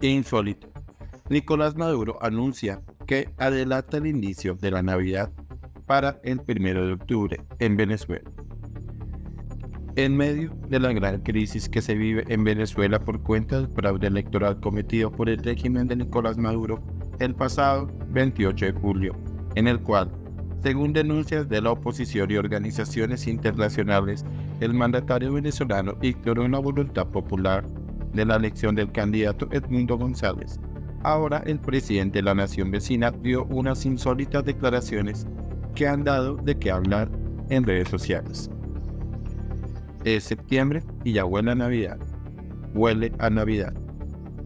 Insólito. Nicolás Maduro anuncia que adelanta el inicio de la Navidad para el 1 de octubre en Venezuela. En medio de la gran crisis que se vive en Venezuela por cuenta del fraude electoral cometido por el régimen de Nicolás Maduro el pasado 28 de julio, en el cual, según denuncias de la oposición y organizaciones internacionales, el mandatario venezolano ignoró la voluntad popular de la elección del candidato Edmundo González. Ahora el presidente de la nación vecina dio unas insólitas declaraciones que han dado de qué hablar en redes sociales. Es septiembre y ya huele a Navidad. Huele a Navidad.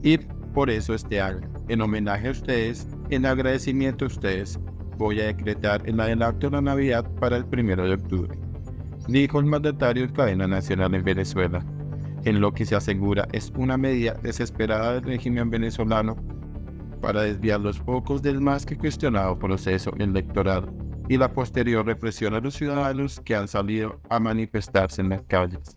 Y por eso este año, en homenaje a ustedes, en agradecimiento a ustedes, voy a decretar el adelanto de la Navidad para el primero de octubre, dijo el mandatario de cadena nacional en Venezuela, en lo que se asegura es una medida desesperada del régimen venezolano para desviar los focos del más que cuestionado proceso electoral y la posterior represión a los ciudadanos que han salido a manifestarse en las calles.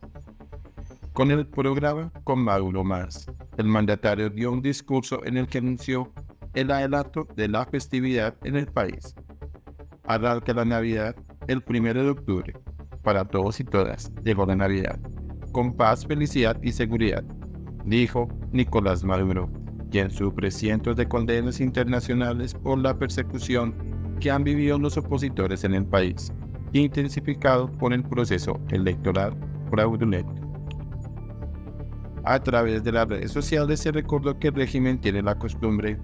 Con el programa Con Maduro Más, el mandatario dio un discurso en el que anunció el adelanto de la festividad en el país. Arranca la Navidad el 1 de octubre. Para todos y todas llegó la Navidad, con paz, felicidad y seguridad, dijo Nicolás Maduro, quien sufre cientos de condenas internacionales por la persecución que han vivido los opositores en el país, intensificado por el proceso electoral fraudulento. A través de las redes sociales se recordó que el régimen tiene la costumbre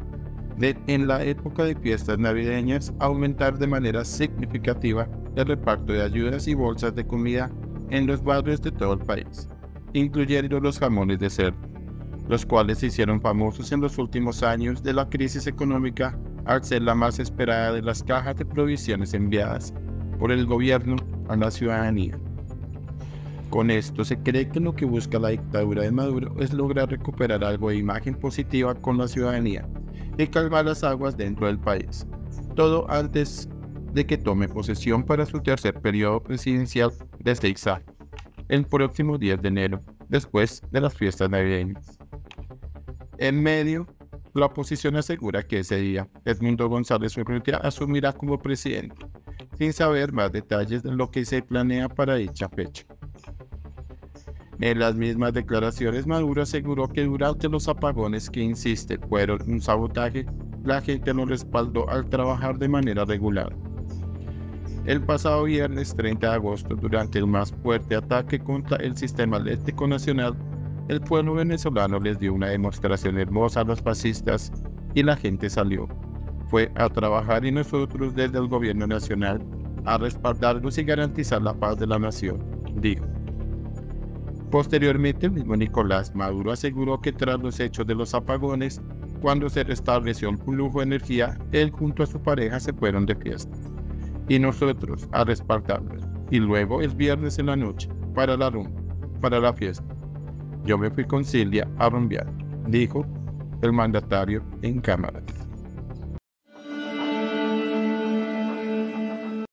de, en la época de fiestas navideñas, aumentar de manera significativa el reparto de ayudas y bolsas de comida en los barrios de todo el país, incluyendo los jamones de cerdo, los cuales se hicieron famosos en los últimos años de la crisis económica al ser la más esperada de las cajas de provisiones enviadas por el gobierno a la ciudadanía. Con esto se cree que lo que busca la dictadura de Maduro es lograr recuperar algo de imagen positiva con la ciudadanía y calmar las aguas dentro del país. Todo antes de que tome posesión para su tercer periodo presidencial de seis años, el próximo 10 de enero, después de las fiestas navideñas. En medio la oposición asegura que ese día Edmundo González Urrutia asumirá como presidente, sin saber más detalles de lo que se planea para dicha fecha. En las mismas declaraciones, Maduro aseguró que durante los apagones que insiste fueron un sabotaje, la gente lo respaldó al trabajar de manera regular. El pasado viernes 30 de agosto, durante el más fuerte ataque contra el sistema eléctrico nacional, el pueblo venezolano les dio una demostración hermosa a los fascistas y la gente salió. Fue a trabajar y nosotros desde el gobierno nacional a respaldarlos y garantizar la paz de la nación, dijo. Posteriormente, el mismo Nicolás Maduro aseguró que tras los hechos de los apagones, cuando se restableció el flujo de energía, él junto a su pareja se fueron de fiesta. Y nosotros a respaldarlos. Y luego el viernes en la noche, para la rumba, para la fiesta. Yo me fui con Silvia a rumbear, dijo el mandatario en cámara.